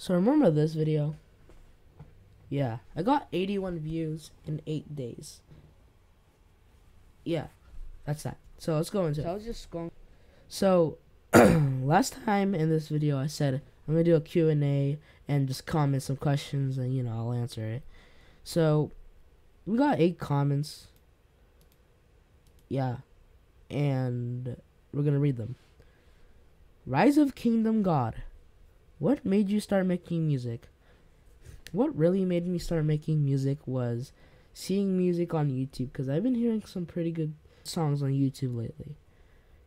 So remember this video? Yeah, I got 81 views in 8 days. Yeah, that's that. So let's go into So I was just going. So last time in this video I said I'm going to do a Q&A and just comment some questions and you know, I'll answer it. So we got 8 comments. Yeah. And we're going to read them. Rise of Kingdom God. What made you start making music? What really made me start making music was seeing music on YouTube because I've been hearing some pretty good songs on YouTube lately.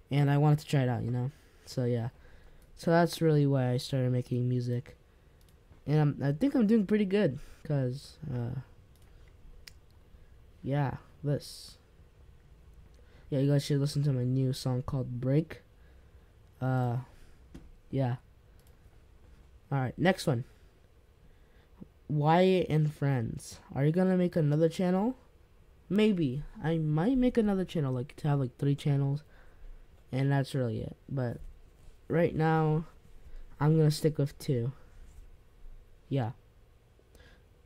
And I wanted to try it out, you know? So, yeah. So that's really why I started making music. And I'm, I think I'm doing pretty good because, uh, yeah, this. Yeah, you guys should listen to my new song called Break. Uh, yeah. Alright, next one. Wyatt and Friends. Are you gonna make another channel? Maybe. I might make another channel, like to have like three channels. And that's really it. But right now, I'm gonna stick with two. Yeah.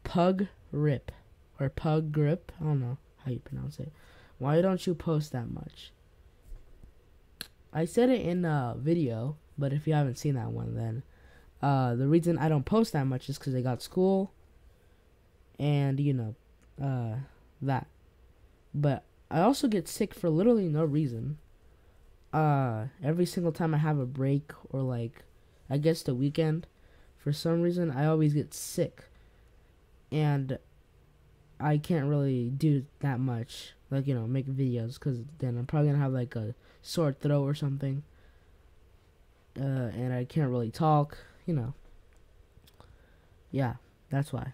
Pug Rip. Or Pug Grip. I don't know how you pronounce it. Why don't you post that much? I said it in a video, but if you haven't seen that one, then uh, the reason I don't post that much is because I got school, and you know, uh, that. But I also get sick for literally no reason. Uh, every single time I have a break or like, I guess the weekend, for some reason I always get sick, and I can't really do that much, like you know, make videos, because then I'm probably gonna have like a sore throat or something. Uh, and I can't really talk you know. Yeah, that's why.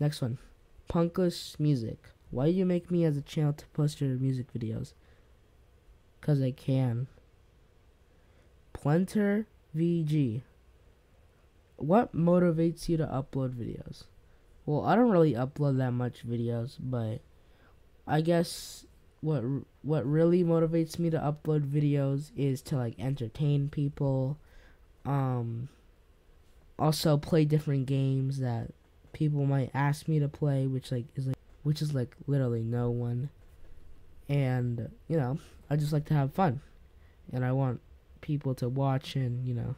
Next one. Punkless Music. Why do you make me as a channel to post your music videos? Cause I can. Plenter VG. What motivates you to upload videos? Well, I don't really upload that much videos, but I guess what what really motivates me to upload videos is to like entertain people um also play different games that people might ask me to play which like is like which is like literally no one. And you know i just like to have fun. And i want people to watch and you know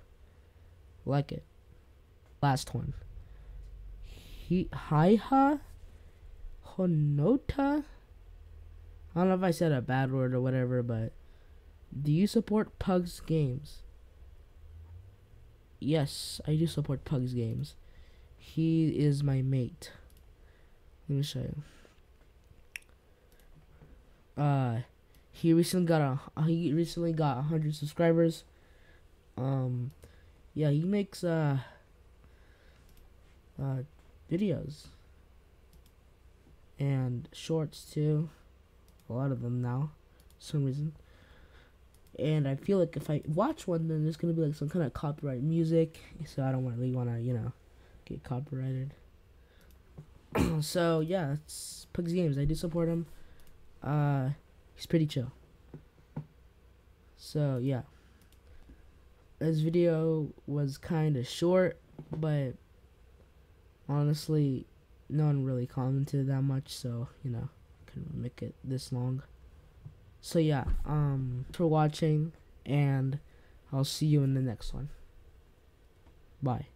like it. Last one. He Haiha Honota? I don't know if I said a bad word or whatever, but do you support Pugs games? Yes, I do support Pugs games. He is my mate. Let me show you. Uh, he recently got a he recently got a hundred subscribers. Um, yeah, he makes uh uh videos and shorts too. A lot of them now, for some reason. And I feel like if I watch one, then there's gonna be like some kind of copyright music, so I don't really want to, you know, get copyrighted. so yeah, it's Pugs Games. I do support him. Uh, he's pretty chill. So yeah, this video was kind of short, but honestly, no one really commented that much, so you know, couldn't make it this long. So yeah, um, for watching, and I'll see you in the next one. Bye.